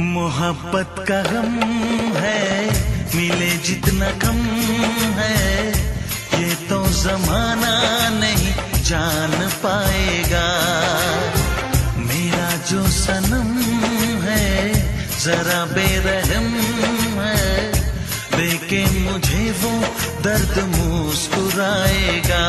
मोहब्बत का गम है, मिले जितना कम है। ये तो जमाना नहीं जान पाएगा। मेरा जो सनम है, जरा बेरहम है। देखे मुझे वो दर्द मुस्कुराएगा।